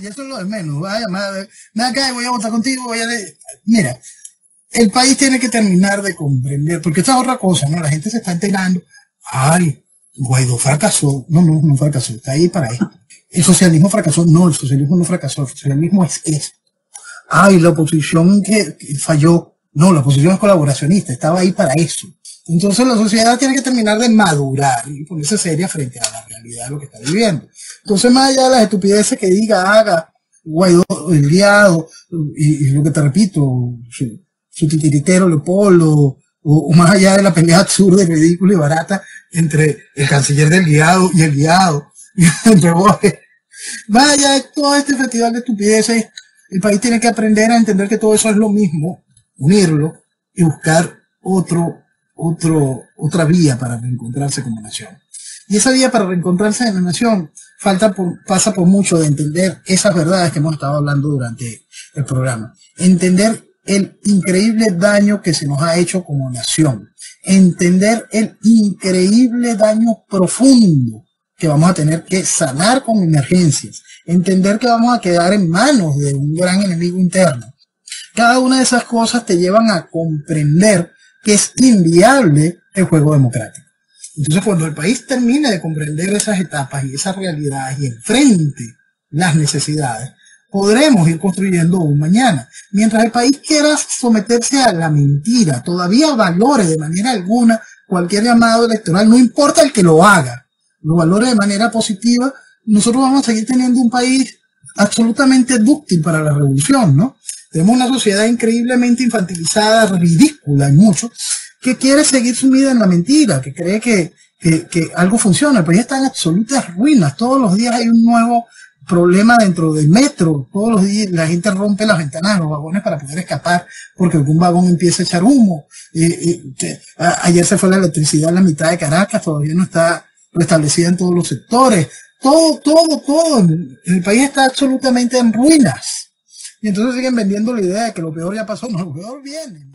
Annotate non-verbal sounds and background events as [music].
y eso es lo de menos. Vaya, me, me acá, voy a votar contigo, voy a... Mira, el país tiene que terminar de comprender, porque esta es otra cosa, ¿no? La gente se está enterando. Ay, Guaidó fracasó. No, no, no fracasó. Está ahí para eso. El socialismo fracasó. No, el socialismo no fracasó. El socialismo es eso. Ay, la oposición que falló. No, la oposición es colaboracionista. Estaba ahí para eso. Entonces la sociedad tiene que terminar de madurar y ponerse seria frente a la realidad de lo que está viviendo. Entonces, más allá de las estupideces que diga, haga, Guaidó, el guiado, y, y lo que te repito, su, su titiritero Leopoldo, o, o más allá de la pelea absurda, y ridícula y barata entre el canciller del guiado y el guiado, [laughs] entre Borges. Más allá de todo este festival de estupideces, el país tiene que aprender a entender que todo eso es lo mismo, unirlo y buscar otro, otro, otra vía para reencontrarse como nación. Y esa vía para reencontrarse en la nación falta pasa por mucho de entender esas verdades que hemos estado hablando durante el programa. Entender el increíble daño que se nos ha hecho como nación. Entender el increíble daño profundo que vamos a tener que sanar con emergencias. Entender que vamos a quedar en manos de un gran enemigo interno. Cada una de esas cosas te llevan a comprender que es inviable el juego democrático. Entonces, cuando el país termine de comprender esas etapas y esas realidades y enfrente las necesidades, podremos ir construyendo un mañana. Mientras el país quiera someterse a la mentira, todavía valore de manera alguna cualquier llamado electoral, no importa el que lo haga, lo valore de manera positiva, nosotros vamos a seguir teniendo un país absolutamente dúctil para la revolución, ¿no? Tenemos una sociedad increíblemente infantilizada, ridícula en mucho, que quiere seguir sumida en la mentira, que cree que, que, algo funciona. El país está en absolutas ruinas. Todos los días hay un nuevo problema dentro del metro. Todos los días la gente rompe las ventanas de los vagones para poder escapar porque algún vagón empieza a echar humo. Y, y, a, ayer se fue la electricidad en la mitad de Caracas, todavía no está restablecida en todos los sectores. Todo, todo, todo. El país está absolutamente en ruinas. Y entonces siguen vendiendo la idea de que lo peor ya pasó. No, [laughs] lo peor viene.